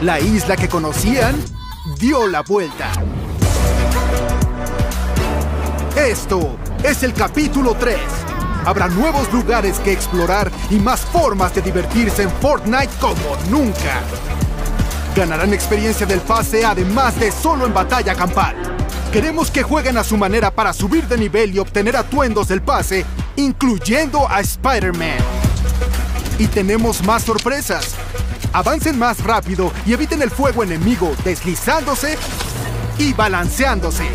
La isla que conocían dio la vuelta. Esto es el capítulo 3. Habrá nuevos lugares que explorar y más formas de divertirse en Fortnite como nunca. Ganarán experiencia del pase además de solo en batalla campal. Queremos que jueguen a su manera para subir de nivel y obtener atuendos del pase, incluyendo a Spider-Man. Y tenemos más sorpresas. Avancen más rápido y eviten el fuego enemigo deslizándose y balanceándose.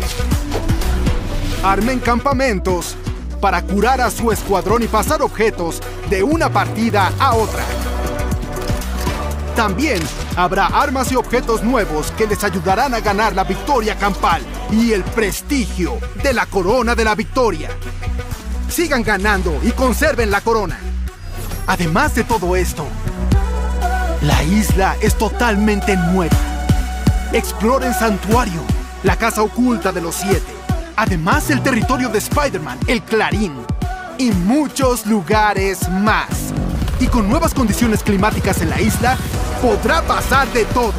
Armen campamentos para curar a su escuadrón y pasar objetos de una partida a otra. También habrá armas y objetos nuevos que les ayudarán a ganar la victoria campal y el prestigio de la corona de la victoria. Sigan ganando y conserven la corona. Además de todo esto, la isla es totalmente nueva. Exploren Santuario, la casa oculta de los siete. Además, el territorio de Spider-Man, el Clarín. Y muchos lugares más. Y con nuevas condiciones climáticas en la isla, podrá pasar de todo.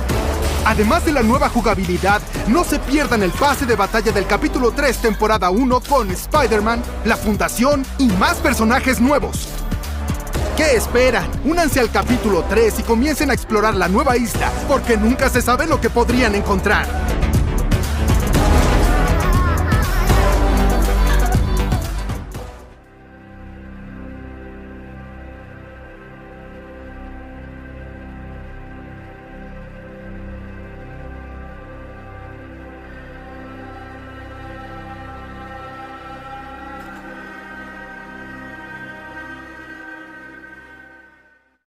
Además de la nueva jugabilidad, no se pierdan el pase de batalla del capítulo 3 temporada 1 con Spider-Man, la Fundación y más personajes nuevos. ¿Qué esperan? Únanse al capítulo 3 y comiencen a explorar la nueva isla, porque nunca se sabe lo que podrían encontrar.